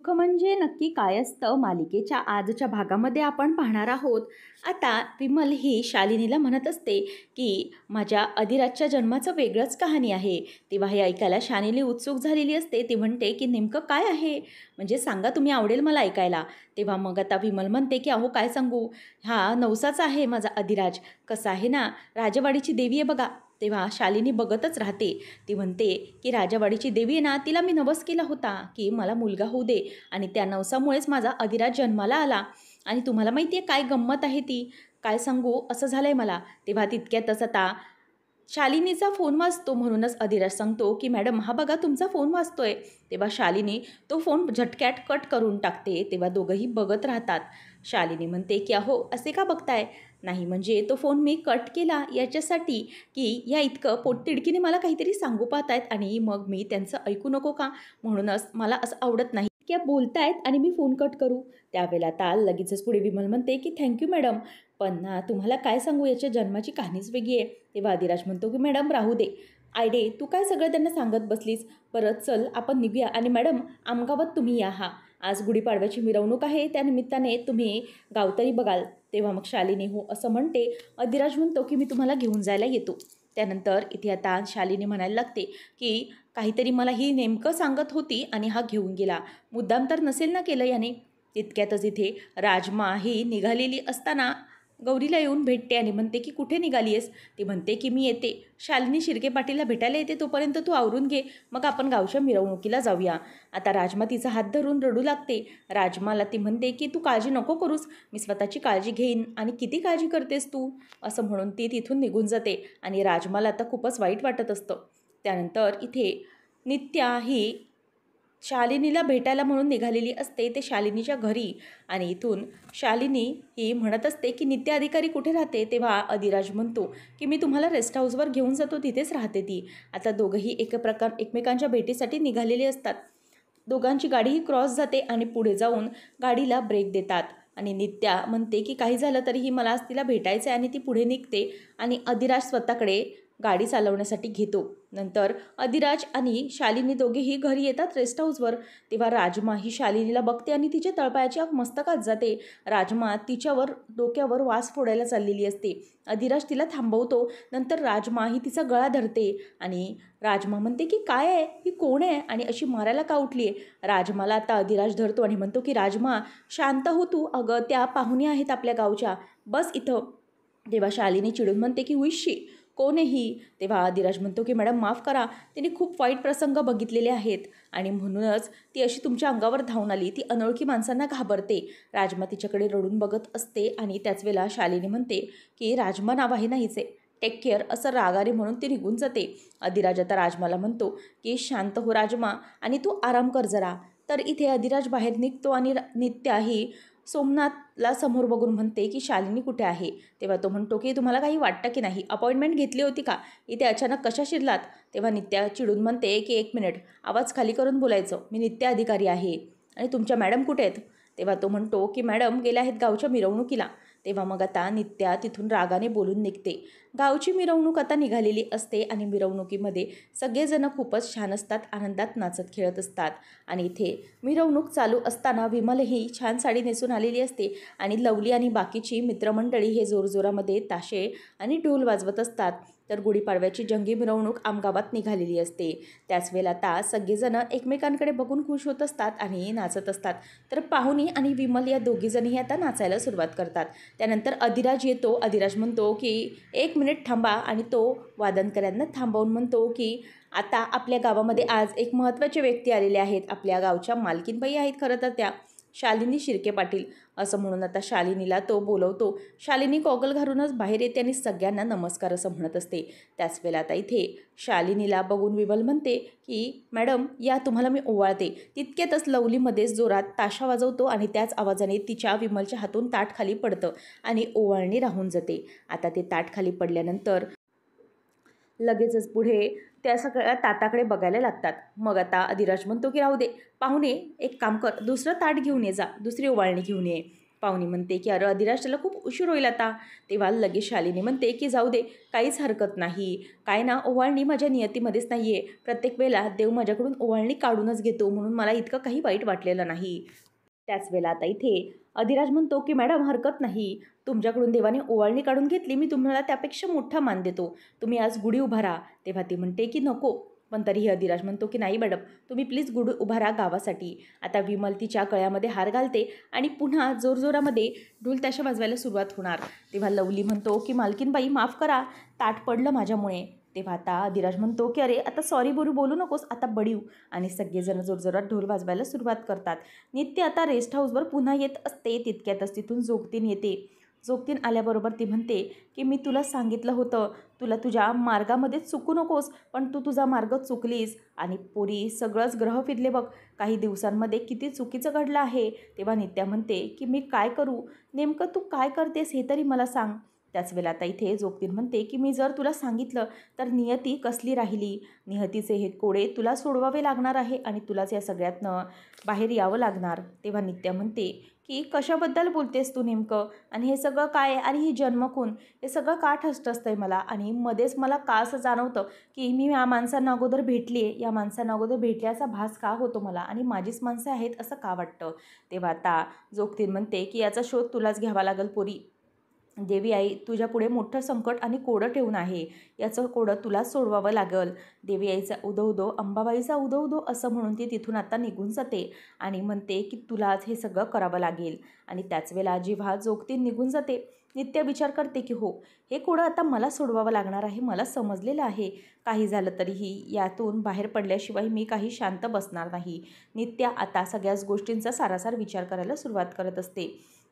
दुःख म्हणजे नक्की काय असतं? मालिकेच्या आजच्या भागामध्ये आपण पाहणार आहोत. आता विमल ही शालिनीला म्हणत असते की माझ्या अधिराजच्या जन्माचं वेगळंच कहाणी आहे. तेव्हा हे ऐकायला शालिनी उत्सुक झालेली असते. ती म्हणते की नेमकं काय आहे? म्हणजे सांगा तुम्ही आवडेल मला ऐकायला. तेव्हा मग आता विमल म्हणते की अहो काय सांगू? हा नवसाचा आहे माझा अधिराज. कसा आहे ना? राजवाडीची देवी आहे बघा. तेव्हा शालिनी बघतच राहते. ती म्हणते की राजावाडीची देवी आहे ना तिला मी नवस केला होता की मला मुलगा होऊ दे आणि त्या नवसामुळेच माझा अधिराज जन्माला आला. आणि तुम्हाला माहिती आहे काय गंमत आहे ती? काय सांगू? असं झालं आहे मला. तेव्हा तितक्यातच आता शालिनीचा फोन वाजतो. म्हणूनच अधिराज सांगतो की मॅडम हा बघा तुमचा फोन वाजतोय. तेव्हा शालिनी तो फोन झटक्यात कट करून टाकते. तेव्हा दोघंही बघत राहतात. शालिनी म्हणते की अहो असे का बघताय? नाही म्हणजे तो फोन मी कट केला याच्यासाठी की या इतकं पोटतिडकीने मला काहीतरी सांगू पाहत आहेत आणि मग मी त्यांचं ऐकू नको का? म्हणूनच मला असं आवडत नाही. की बोलतायत आणि मी फोन कट करू. त्यावेळेला आता लगेचच पुढे विमल म्हणते की थँक्यू मॅडम पण ना तुम्हाला काय सांगू? याच्या जन्माची कहाणीच वेगळी आहे. तेव्हा आदिराज म्हणतो की मॅडम राहू दे. आयडे तू काय सगळं त्यांना सांगत बसलीस? परत चल आपण निघूया आणि मॅडम आमगावात तुम्ही या हा. आज गुढीपाडव्याची मिरवणूक आहे. त्यानिमित्ताने तुम्ही गावतरी बघाल तेव्हा मग शालिनी हो असं म्हणते अधिराज म्हणतो की मी तुम्हाला घेऊन जायला येतो. त्यानंतर इथे आता शालिनी म्हणायला लागते की काहीतरी मला ही नेमकं सांगत होती आणि हा घेऊन गेला. मुद्दाम तर नसेल ना केलं याने. तितक्यातच इथे राजमा ही निघालेली असताना गौरीला येऊन भेटते आणि म्हणते की कुठे निघाली आहेस? ती म्हणते की मी येते. शालिनी शिर्के पाटीलला भेटायला येते तोपर्यंत तू आवरून घे. मग आपण गावच्या मिरवणुकीला जाऊया. आता राजमा तिचा हात धरून रडू लागते. राजमाला ती म्हणते की तू काळजी नको करूस. मी स्वतःची काळजी घेईन. आणि किती काळजी करतेस तू? असं म्हणून ती तिथून निघून जाते आणि राजमाला आता खूपच वाईट वाटत असतं. त्यानंतर इथे नित्या ही शालिनीला भेटायला म्हणून निघालेली असते ते शालिनीच्या घरी. आणि इथून शालिनी ही म्हणत असते की नित्य अधिकारी कुठे राहते? तेव्हा अधिराज म्हणतो की मी तुम्हाला रेस्ट हाऊसवर घेऊन जातो तिथेच राहते ती. आता दोघंही एक प्रकार एकमेकांच्या भेटीसाठी निघालेले असतात. दोघांची गाडीही क्रॉस जाते आणि पुढे जाऊन गाडीला ब्रेक देतात. आणि नित्या म्हणते की काही झालं तरीही मला आज तिला भेटायचं आहे आणि ती पुढे निघते. आणि अधिराज स्वतःकडे गाडी चालवण्यासाठी घेतो. नंतर अधिराज आणि शालिनी दोघेही घरी येतात रेस्ट हाऊसवर तेव्हा राजमा ही शालिनीला बघते आणि तिच्या तळपायाच्या मस्तकात जाते. राजमा तिच्यावर डोक्यावर वास फोडायला चाललेली असते. अधिराज तिला थांबवतो. नंतर राजमा ही तिचा गळा धरते आणि राजमा म्हणते की काय आहे? ही कोण आहे? आणि अशी मारायला का उठली आहे राजमाला आता अधिराज धरतो आणि म्हणतो की राजमा शांत हो तू. अगं त्या पाहुणे आहेत आपल्या गावच्या. बस इथं. तेव्हा शालिनी चिडून म्हणते की हुईशी कोणही तेव्हा आदिराज म्हणतो की मॅडम माफ करा. तिने खूप वाईट प्रसंग बघितलेले आहेत. आणि म्हणूनच ती अशी तुमच्या अंगावर धावून आली. ती अनोळखी माणसांना घाबरते. राजमा तिच्याकडे रडून बघत असते आणि त्याच वेळेला शालिनी म्हणते की राजमा नाव आहे नाहीचे टेक केअर असं रागारी म्हणून ती निघून जाते. अधिराज आता राजमाला म्हणतो की शांत हो राजमा आणि तू आराम कर जरा. तर इथे अधिराज बाहेर निघतो आणि नित्याही सोमनाथला समोर बघून म्हणते की शालिनी कुठे आहे? तेव्हा तो म्हणतो की तुम्हाला काही वाटतं की नाही? अपॉइंटमेंट घेतली होती का? इथे अचानक कशा शिरलात? तेव्हा नित्या चिडून म्हणते की एक मिनिट आवाज खाली करून बोलायचं. मी नित्य अधिकारी आहे. आणि तुमच्या मॅडम कुठे आहेत? तेव्हा तो म्हणतो की मॅडम गेल्या आहेत गावच्या मिरवणुकीला. तेव्हा मग आता नित्या तिथून रागाने बोलून निघते. गावची मिरवणूक आता निघालेली असते आणि मिरवणुकीमध्ये सगळेजण खूपच छान असतात आनंदात नाचत खेळत असतात. आणि इथे मिरवणूक चालू असताना विमलही छान साडी नेसून आलेली असते आणि लवली आणि बाकीची मित्रमंडळी हे जोरजोरामध्ये ताशे आणि ढोल वाजवत असतात. तर गुढीपाडव्याची जंगी मिरवणूक आमगावात निघालेली असते. त्याच वेळेला आता सगळेजणं एकमेकांकडे बघून खुश होत असतात आणि नाचत असतात. तर पाहुणी आणि विमल या दोघीजणही आता नाचायला सुरुवात करतात. त्यानंतर अधिराज येतो. अधिराज म्हणतो की एक मिनिट थांबा. आणि तो वादनकऱ्यांना थांबवून म्हणतो की आता आपल्या गावामध्ये आज एक महत्त्वाचे व्यक्ती आलेले आहेत. आपल्या गावच्या मालकीनबाई आहेत खरं तर त्या. शालिनी शिर्के पाटील असं म्हणून आता शालिनीला तो बोलवतो. शालिनी गॉगल घालूनच बाहेर येते आणि सगळ्यांना नमस्कार असं म्हणत असते. त्याच वेळेला आता इथे शालिनीला बघून विमल म्हणते की मॅडम या तुम्हाला मी ओवाळते. तितक्यातच लवलीमध्येच जोरात ताशा वाजवतो आणि त्याच आवाजाने तिच्या विमलच्या हातून ताट खाली पडतं आणि ओवाळणी राहून जाते. आता ते ताट खाली पडल्यानंतर लगेचच पुढे त्या सगळ्या ताटाकडे बघायला लागतात. मग आता अधिराज म्हणतो की राहू दे पाहुणे एक काम कर दुसरं ताट घेऊन ये जा दुसरी ओवाळणी घेऊन ये. पाहुणी म्हणते की अरे अधिराज त्याला खूप उशीर होईल आता. तेव्हा लगेच शालिनी म्हणते की जाऊ दे काहीच हरकत नाही. काय ना ओवाळणी माझ्या नियतीमध्येच नाही आहे प्रत्येक वेळेला देव माझ्याकडून ओवाळणी काढूनच घेतो म्हणून मला इतकं काही वाईट वाटलेलं नाही. त्याच वेळेला आता इथे अधिराज म्हणतो की मॅडम हरकत नाही. तुमच्याकडून देवाने ओवाळणी काढून घेतली. मी तुम्हाला त्यापेक्षा मोठा मान देतो. तुम्ही आज गुढी उभारा. तेव्हा ती म्हणते की नको. पण तरीही अधिराज म्हणतो की नाही मॅडम. तुम्ही प्लीज गुढी उभारा गावासाठी. आता विमल तिच्या कळ्यामध्ये हार घालते आणि पुन्हा जोरजोरामध्ये ढोल त्याच्या वाजवायला सुरुवात होणार. तेव्हा लवली म्हणतो की मालकीनबाई माफ करा. ताट पडलं माझ्यामुळे. तेव्हा आता अधिराज म्हणतो की अरे आता सॉरी बोरू बोलू नकोस आता बडीव आणि सगळेजण जोरजोरात ढोल वाजवायला सुरुवात करतात. नित्य आता रेस्ट हाऊसवर पुन्हा येत असते तितक्यातच तिथून जोगतीन येते. जोगतीन आल्याबरोबर ती म्हणते की मी तुला सांगितलं होतं तुला तुझ्या मार्गामध्ये चुकू नकोस पण तू तुझा मार्ग चुकलीस. आणि पोरी सगळंच ग्रह फिरले बघ. काही दिवसांमध्ये किती चुकीचं घडलं आहे तेव्हा नित्या म्हणते की मी काय करू? नेमकं तू काय करतेस हे तरी मला सांग. त्याच वेळेला आता इथे जोगतीन म्हणते की मी जर तुला सांगितलं तर नियती कसली राहिली? नियतीचे हे कोडे तुला सोडवावे लागणार आहे आणि तुलाच या सगळ्यातनं बाहेर यावं लागणार. तेव्हा नित्या म्हणते की कशाबद्दल बोलतेस तू नेमकं? आणि हे सगळं काय? आणि ही जन्मकून हे सगळं का ठसठसतं आहे मला? आणि मध्येच मला का असं जाणवतं की मी या माणसांना अगोदर भेटली आहे या माणसांना अगोदर भेटल्याचा भास का होतो मला? आणि माझीच माणसं आहेत असं का वाटतं? तेव्हा आता जोगतीन म्हणते की याचा शोध तुलाच घ्यावा लागेल पोरी. देवी आई तुझ्या पुढे मोठं संकट आणि कोडं ठेवून आहे. याचं कोडं तुलाच सोडवावं लागल. देवी आईचा उदो उदो अंबाबाईचा उदो उदो असं म्हणून ती तिथून आता निघून जाते आणि म्हणते की तुलाच हे सगळं करावं लागेल. आणि त्याच वेळेला जेव्हा जोगती निघून जाते. नित्य विचार करते की हो हे कोडं आता मला सोडवावं लागणार आहे मला समजलेलं आहे. काही झालं तरीही यातून बाहेर पडल्याशिवाय मी काही शांत बसणार नाही. नित्य आता सगळ्याच गोष्टींचा सारासार विचार करायला सुरुवात करत असते.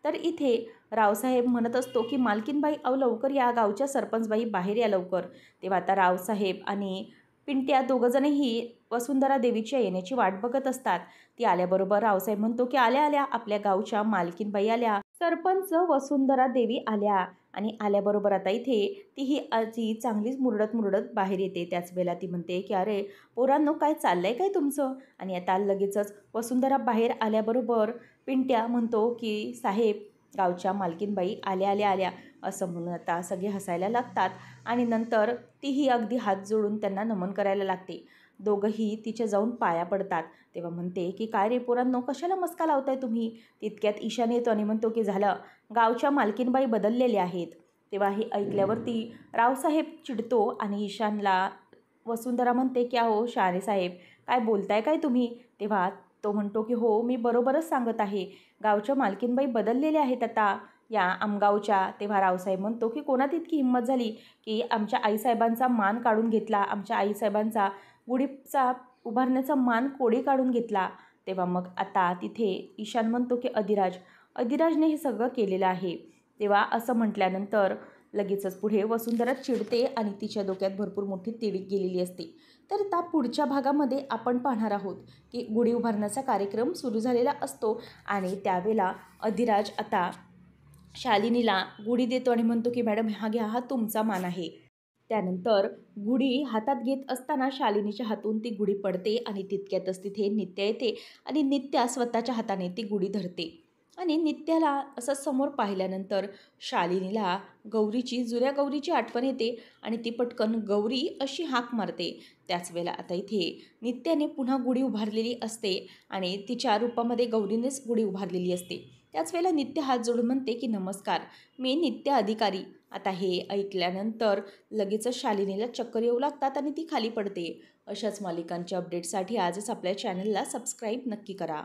तर इथे रावसाहेब म्हणत असतो की मालकीनबाई अव लवकर या गावच्या सरपंचबाई बाहेर या लवकर. तेव्हा आता रावसाहेब आणि पिंट्या दोघंजणही वसुंधरा देवीच्या येण्याची वाट बघत असतात. ती आल्याबरोबर रावसाहेब म्हणतो की आल्या आल्या आपल्या गावच्या मालकीनबाई आल्या. सरपंच वसुंधरा देवी आल्या. आणि आल्याबरोबर आता इथे ती ही आजी चांगलीच मुरडत मुरडत बाहेर येते. त्याच वेळेला ती म्हणते की अरे पोरांनो काय चाललंय काय तुमचं? आणि आता लगेचच वसुंधरा बाहेर आल्याबरोबर पिंट्या म्हणतो की साहेब गावच्या मालकीनबाई आल्या आल्या आल्या असं म्हणून आता सगळे हसायला लागतात आणि नंतर तीही अगदी हात जोडून त्यांना नमन करायला लागते. दोघंही तिच्या जाऊन पाया पडतात. तेव्हा म्हणते की काय रे पोरांनो कशाला मस्का लावताय तुम्ही? तितक्यात ईशान येतो आणि म्हणतो की झालं गावच्या मालकीनबाई बदललेल्या आहेत. तेव्हा हे ऐकल्यावरती रावसाहेब चिडतो आणि ईशानला वसुंधरा म्हणते की अहो शारे साहेब काय बोलताय काय तुम्ही? तेव्हा तो म्हणतो की हो मी बरोबरच सांगत आहे. गावच्या मालकीनबाई बदललेल्या आहेत आता. या आमगावच्या तेव्हा रावसाहेब म्हणतो की कोणात इतकी हिंमत झाली की आमच्या आईसाहेबांचा मान काढून घेतला? आमच्या आईसाहेबांचा गुढीचा उभारण्याचा मान कोडी काढून घेतला? तेव्हा मग आता तिथे ईशान म्हणतो की अधिराज अधिराजने हे सगळं केलेलं आहे. तेव्हा असं म्हटल्यानंतर लगेचच पुढे वसुंधरा चिडते आणि तिच्या डोक्यात भरपूर मोठी तिडीक गेलेली असते. तर त्या पुढच्या भागामध्ये आपण पाहणार आहोत की गुढी उभारण्याचा कार्यक्रम सुरू झालेला असतो आणि त्यावेळेला अधिराज आता शालिनीला गुढी देतो आणि म्हणतो की मॅडम हा घ्या हा तुमचा मान आहे. त्यानंतर गुढी हातात घेत असताना शालिनीच्या हातून ती गुढी पडते आणि तितक्यातच तिथे नित्य येते आणि नित्या स्वतःच्या हाताने ती गुढी धरते. आणि नित्याला असं समोर पाहिल्यानंतर शालिनीला गौरीची जुऱ्या गौरीची आठवण येते आणि ती पटकन गौरी अशी हाक मारते. त्याच वेळेला आता इथे नित्याने पुन्हा गुढी उभारलेली असते आणि तिच्या रूपामध्ये गौरीनेच गुढी उभारलेली असते. त्याच वेळेला नित्य हात जोडून म्हणते की नमस्कार मी नित्य अधिकारी. आता हे ऐकल्यानंतर लगेचच शालिनीला चक्कर येऊ लागतात आणि ती खाली पडते. अशाच मालिकांच्या अपडेटसाठी आजच आपल्या चॅनलला सबस्क्राईब नक्की करा.